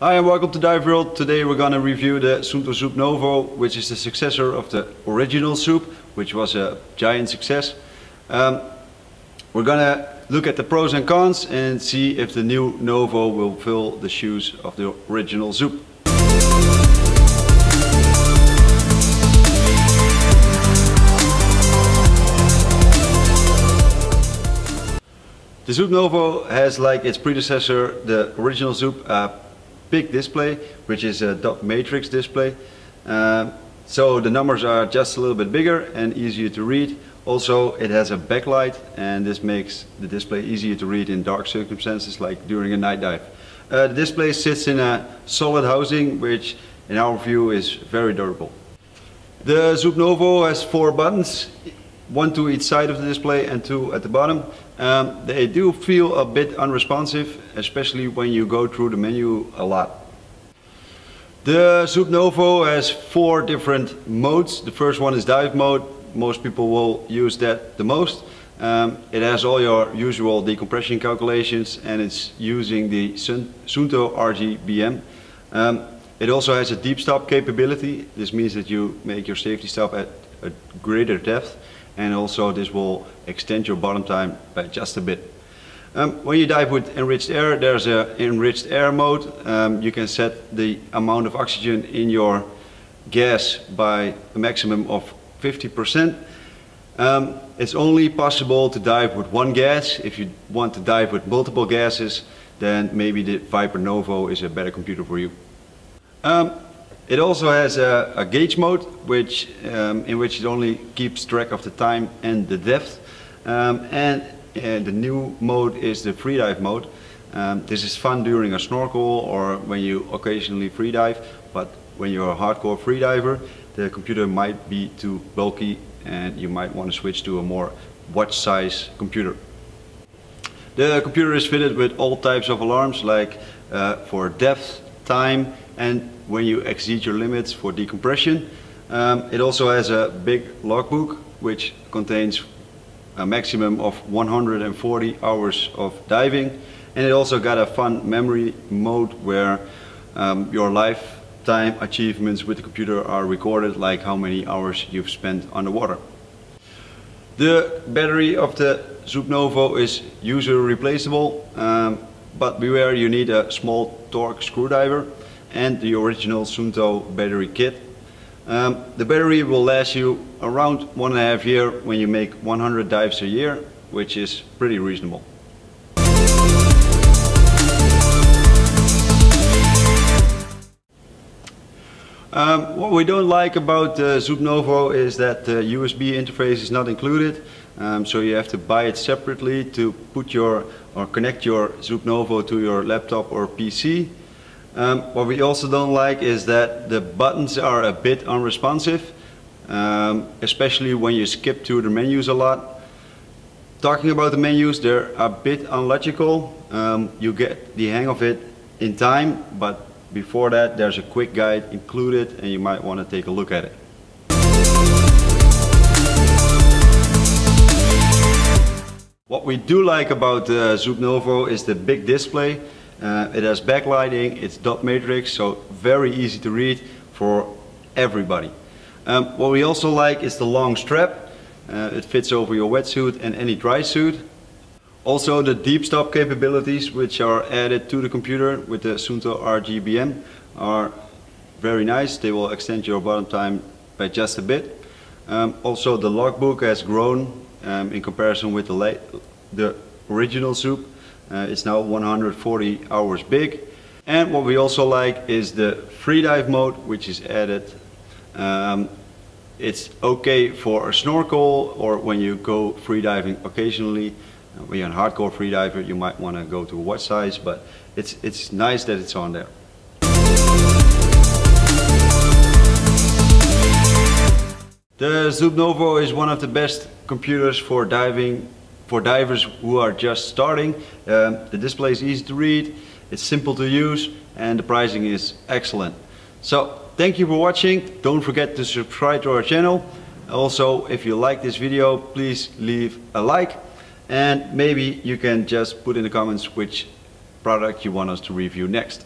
Hi and welcome to Dive World. Today we're going to review the Suunto Zoop Novo, which is the successor of the original Zoop, which was a giant success. Um, we're going to look at the pros and cons and see if the new Novo will fill the shoes of the original Zoop. The Zoop Novo has like its predecessor, the original Zoop, a big display, which is a dot matrix display. Uh, so the numbers are just a little bit bigger and easier to read. Also, it has a backlight and this makes the display easier to read in dark circumstances like during a night dive. Uh, the display sits in a solid housing, which in our view is very durable. The Novo has four buttons one to each side of the display and two at the bottom. Um, they do feel a bit unresponsive, especially when you go through the menu a lot. The Zoop Novo has four different modes. The first one is dive mode. Most people will use that the most. Um, it has all your usual decompression calculations and it's using the Suunto RGBM. Um, it also has a deep stop capability. This means that you make your safety stop at a greater depth and also this will extend your bottom time by just a bit. Um, when you dive with enriched air, there's an enriched air mode. Um, you can set the amount of oxygen in your gas by a maximum of 50%. Um, it's only possible to dive with one gas. If you want to dive with multiple gases, then maybe the Viper Novo is a better computer for you. Um, it also has a, a gauge mode, which um, in which it only keeps track of the time and the depth. Um, and, and, the new mode is the freedive mode. Um, this is fun during a snorkel or when you occasionally freedive, but when you're a hardcore freediver, the computer might be too bulky and you might want to switch to a more watch size computer. The computer is fitted with all types of alarms like uh, for depth, time and when you exceed your limits for decompression. Um, it also has a big logbook which contains a maximum of 140 hours of diving and it also got a fun memory mode where um, your lifetime achievements with the computer are recorded like how many hours you've spent underwater. The battery of the Zoop Novo is user replaceable um, but beware you need a small torque screwdriver and the original Suunto battery kit. Um, the battery will last you around one and a half year when you make 100 dives a year, which is pretty reasonable. Um, what we don't like about Novo is that the USB interface is not included. Um, so you have to buy it separately to put your or connect your Zoop Novo to your laptop or PC. Um, what we also don't like is that the buttons are a bit unresponsive, um, especially when you skip through the menus a lot. Talking about the menus, they're a bit unlogical. Um, you get the hang of it in time, but before that there's a quick guide included and you might want to take a look at it. What we do like about the Zoop Novo is the big display. Uh, it has backlighting, it's dot matrix, so very easy to read for everybody. Um, what we also like is the long strap. Uh, it fits over your wetsuit and any dry suit. Also the deep stop capabilities which are added to the computer with the Suunto RGBM are very nice. They will extend your bottom time by just a bit. Um, also the logbook has grown um, in comparison with the, the original Zoop. Uh, it's now 140 hours big. And what we also like is the freedive mode, which is added. Um, it's okay for a snorkel or when you go freediving occasionally. Uh, when you're a hardcore freediver, you might want to go to a watch size, but it's, it's nice that it's on there. The Zoop Novo is one of the best computers for diving for divers who are just starting. Um, the display is easy to read, it's simple to use and the pricing is excellent. So thank you for watching. Don't forget to subscribe to our channel. Also, if you like this video, please leave a like and maybe you can just put in the comments which product you want us to review next.